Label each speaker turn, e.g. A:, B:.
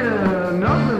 A: another